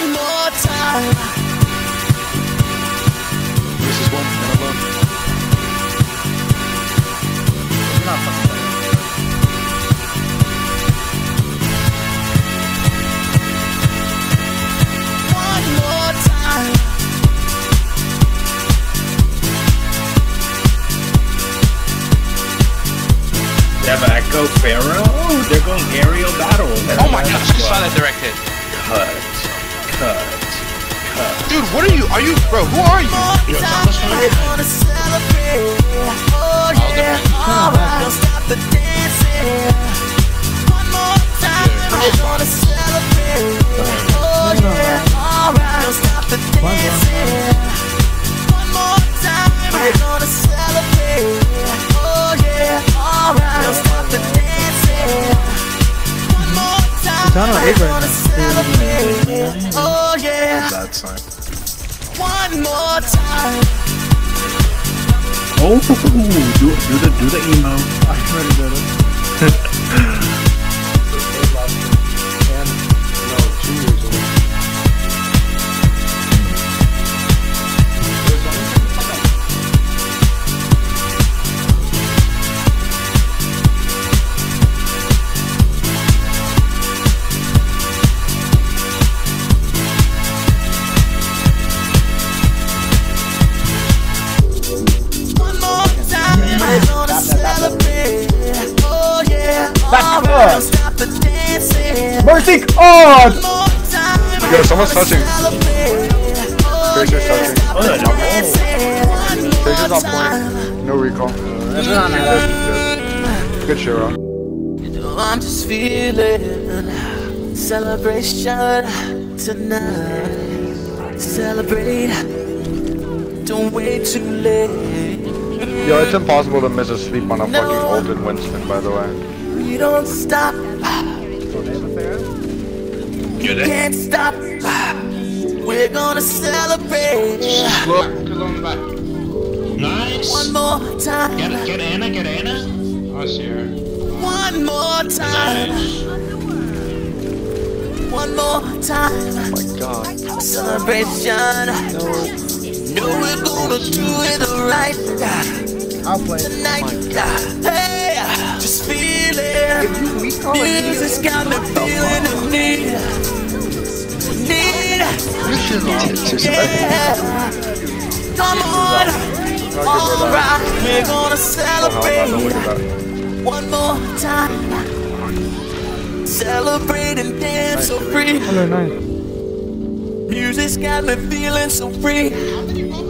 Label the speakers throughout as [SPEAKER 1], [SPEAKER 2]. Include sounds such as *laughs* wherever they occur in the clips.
[SPEAKER 1] One more time.
[SPEAKER 2] This is one and alone.
[SPEAKER 3] You're not fucking playing.
[SPEAKER 1] One more time.
[SPEAKER 4] They have Echo Pharah. Oh, they're going aerial battle.
[SPEAKER 2] Oh my god, I just saw that direct hit.
[SPEAKER 4] Cut, cut, cut.
[SPEAKER 2] Dude, what are you? Are you, bro? Who are you?
[SPEAKER 1] More time. We're gonna celebrate. Oh yeah. Alright. Don't stop the dancing. One more time. We're gonna oh, celebrate. Oh yeah. Alright. Don't stop the dancing. One more time. We're gonna celebrate. Oh yeah. Alright. Don't stop the dancing. One more time.
[SPEAKER 3] on eight
[SPEAKER 1] We're
[SPEAKER 3] right
[SPEAKER 1] gonna celebrate. Oh yeah.
[SPEAKER 4] Bad sign.
[SPEAKER 1] One more time.
[SPEAKER 4] Oh, do, do the do the emo.
[SPEAKER 3] I already did it. *laughs*
[SPEAKER 1] yeah,
[SPEAKER 3] Back
[SPEAKER 1] alright,
[SPEAKER 3] up.
[SPEAKER 1] stop the dancing.
[SPEAKER 3] Mercy! Oh!
[SPEAKER 1] One more time,
[SPEAKER 2] Yo, someone's touching.
[SPEAKER 1] celebrate. Oh
[SPEAKER 2] Tracer's touching.
[SPEAKER 1] stop
[SPEAKER 4] Oh,
[SPEAKER 1] the
[SPEAKER 4] no.
[SPEAKER 2] Tracer's on point. No recall.
[SPEAKER 3] This is on that.
[SPEAKER 2] Good shit, Ron.
[SPEAKER 1] I'm just feeling celebration tonight. Celebrate. Don't wait too late.
[SPEAKER 2] Yo, it's impossible to miss a sweep on a fucking Alden Winston, by the way.
[SPEAKER 1] We don't stop.
[SPEAKER 4] Good. eh?
[SPEAKER 1] Can't stop. We're gonna celebrate.
[SPEAKER 5] Nice.
[SPEAKER 1] One more time.
[SPEAKER 5] Get it, get Ana, get Ana. I see her.
[SPEAKER 1] One more time.
[SPEAKER 5] Nice.
[SPEAKER 1] One more time.
[SPEAKER 2] My god.
[SPEAKER 1] Celebration. No, we're gonna do it right
[SPEAKER 3] I'll play it.
[SPEAKER 1] tonight. Hey, just feel it. Music's got me feeling the need. Need. Yeah. Come on. Alright, we're gonna celebrate. One more time. Celebrate and dance so free.
[SPEAKER 3] Hello, nice.
[SPEAKER 1] Music's got me feeling so free.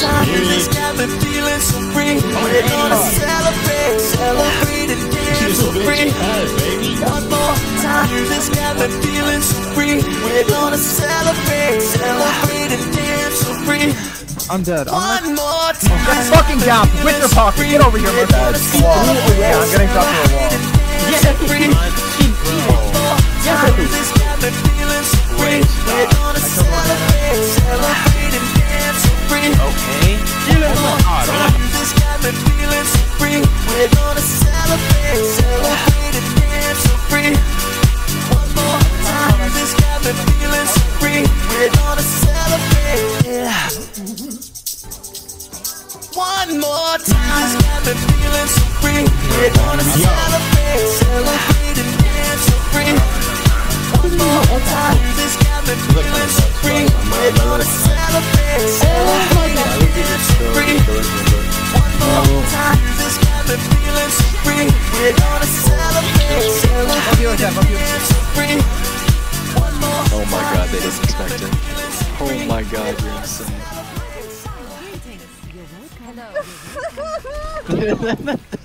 [SPEAKER 1] time, you just got feeling so free. We're gonna celebrate, celebrate and dance so free. One more time, you just got feeling so free. We're gonna celebrate, celebrate and dance so free.
[SPEAKER 3] I'm dead. I'm
[SPEAKER 1] One more time.
[SPEAKER 3] get fucking down with your pocket. Get over here,
[SPEAKER 1] We're free.
[SPEAKER 4] Okay.
[SPEAKER 1] One more time, this got me feeling so free. We're gonna celebrate, celebrate and dance so free. One more time, this got me feeling so free. We're gonna celebrate. One more time, this got me feeling so free. So
[SPEAKER 2] Oh my god, you're insane.
[SPEAKER 6] Hello. *laughs* *laughs*